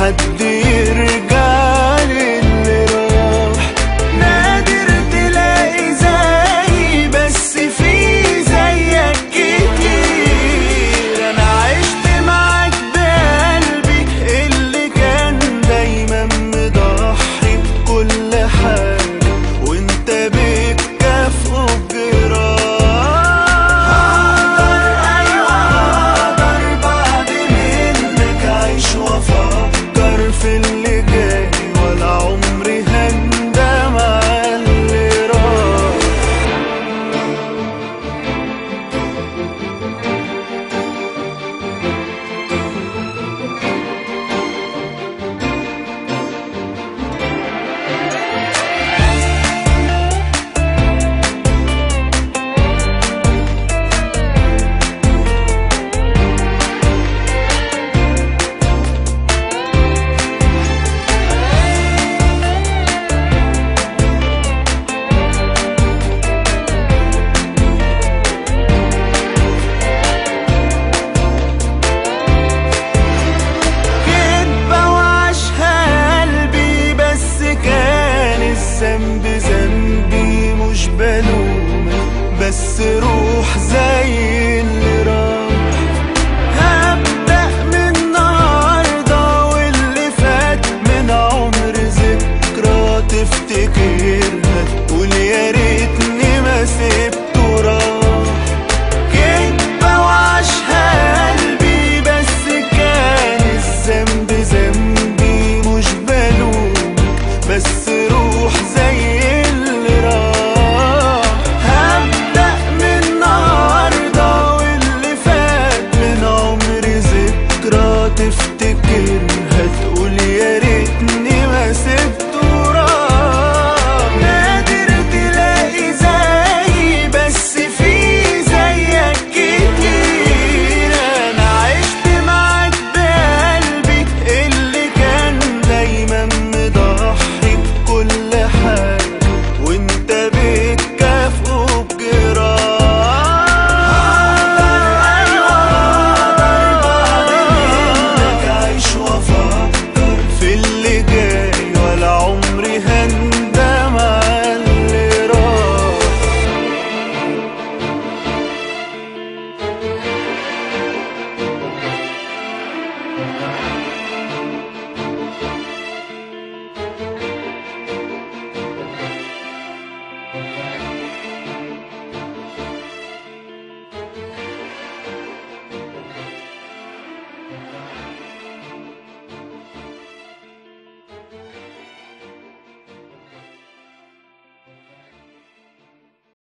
حد تفتكر هتقول يا ريت